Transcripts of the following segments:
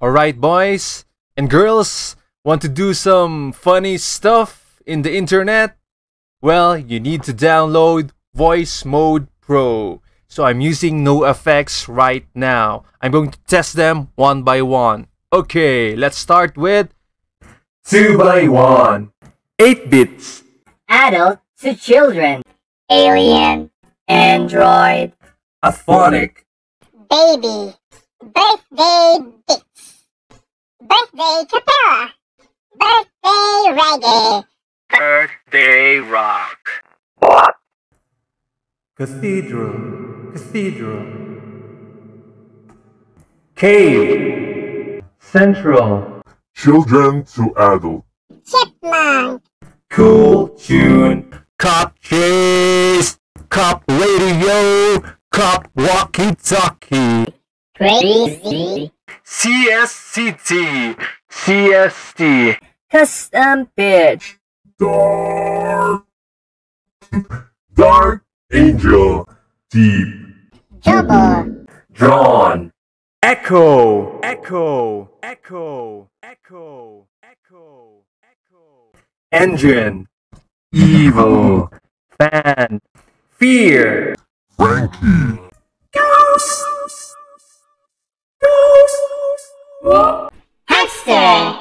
Alright, boys and girls, want to do some funny stuff in the internet? Well, you need to download Voicemod Pro. So I'm using no effects right now. I'm going to test them one by one. Okay, let's start with 2 by 1 8 bits. adult to children, alien, android, Aphonic. baby, birthday bits, birthday capella, birthday reggae, Birthday rock. Cathedral. Cathedral. Cave. Central. Children to adult. chipmunk, Cool tune. Cop chase. Cop radio. Cop walkie talkie. Crazy, CSCT. CST. custom pitch, Dark. Dark Angel. Deep. double, Drawn. Echo. Echo. Echo. Echo. Echo. Echo. Engine. Evil. Fan. Fear. Frankie. Ghost. Ghost. hamster,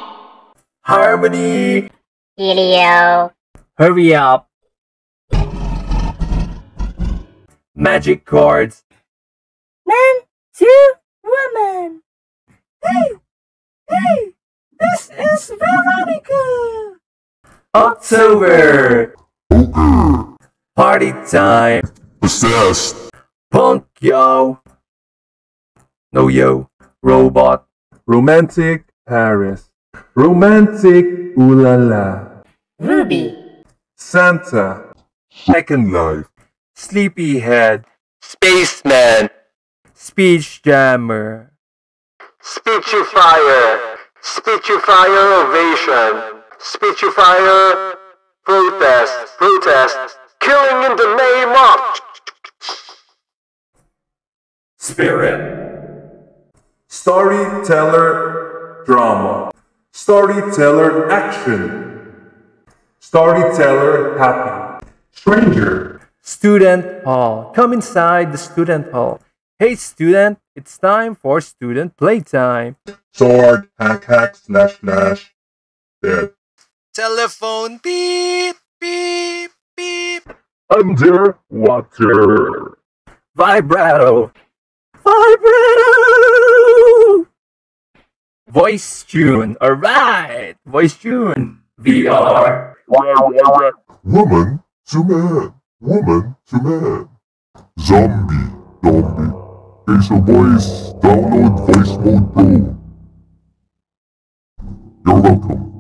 Harmony. helio, Hurry up. Magic cards. man to woman. Hey, hey, this is Veronica. October. Poker. Party time. Possessed. Punk yo. No yo. Robot. Romantic Paris. Romantic ooh la la. Ruby, Santa. Second Life. Sleepyhead. Spaceman. Speech jammer. Speechifier. Speechifier ovation. Speechifier protest. Protest. Killing in the name of Spirit. Storyteller drama. Storyteller action. Storyteller happy. Stranger. Student hall. Come inside the student hall. Hey student, it's time for student playtime. Sword. Hack hack slash slash. Dead. Telephone beep beep beep. Underwater. Vibrato. Vibrato. Voice tune. Alright. Voice tune. VR. Woman to man. Woman to man. Zombie. Zombie. So boys, download Voicemod Pro. You're welcome.